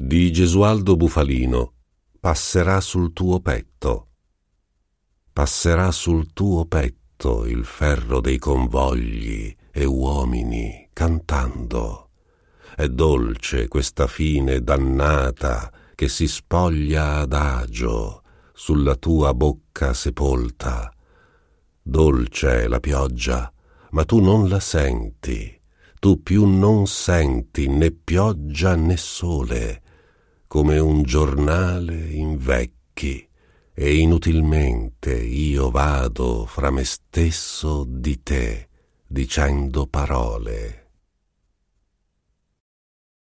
di Gesualdo Bufalino passerà sul tuo petto. Passerà sul tuo petto il ferro dei convogli e uomini cantando. È dolce questa fine dannata che si spoglia adagio sulla tua bocca sepolta. Dolce è la pioggia, ma tu non la senti, tu più non senti né pioggia né sole, come un giornale invecchi, e inutilmente io vado fra me stesso di te, dicendo parole